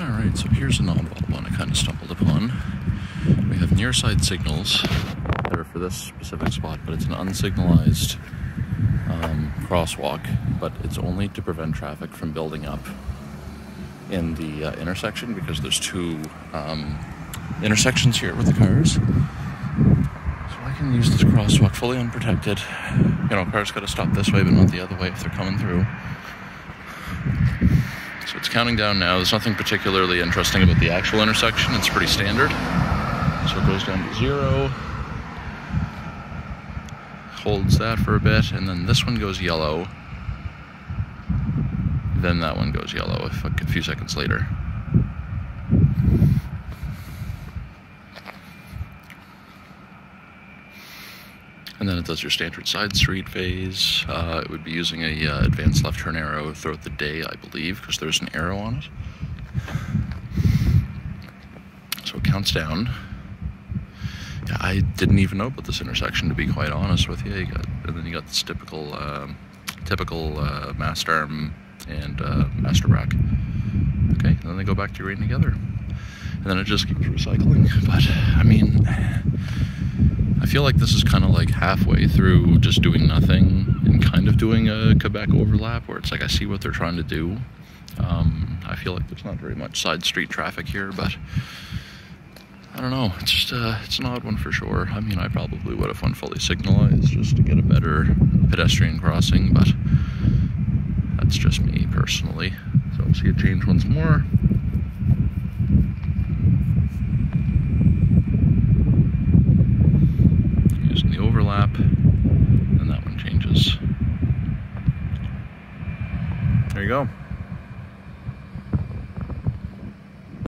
Alright, so here's an oddball one I kind of stumbled upon. We have near side signals that are for this specific spot, but it's an unsignalized um, crosswalk, but it's only to prevent traffic from building up in the uh, intersection because there's two um, intersections here with the cars. So I can use this crosswalk fully unprotected. You know, cars got to stop this way, but not the other way if they're coming through. So it's counting down now. There's nothing particularly interesting about the actual intersection. It's pretty standard. So it goes down to zero. Holds that for a bit, and then this one goes yellow. Then that one goes yellow a few seconds later. And then it does your standard side street phase. Uh, it would be using a uh, advanced left turn arrow throughout the day, I believe, because there's an arrow on it. So it counts down. Yeah, I didn't even know about this intersection, to be quite honest with you. you got, and then you got this typical, um, typical uh, mast arm and uh, master brack. Okay, and then they go back to green together. And then it just keeps recycling. But, I mean feel like this is kind of like halfway through just doing nothing and kind of doing a Quebec overlap where it's like I see what they're trying to do. Um, I feel like there's not very much side street traffic here, but I don't know. It's just uh, it's an odd one for sure. I mean, I probably would have went fully signalized just to get a better pedestrian crossing, but that's just me personally. So I'll see it change once more. overlap, then that one changes. There you go.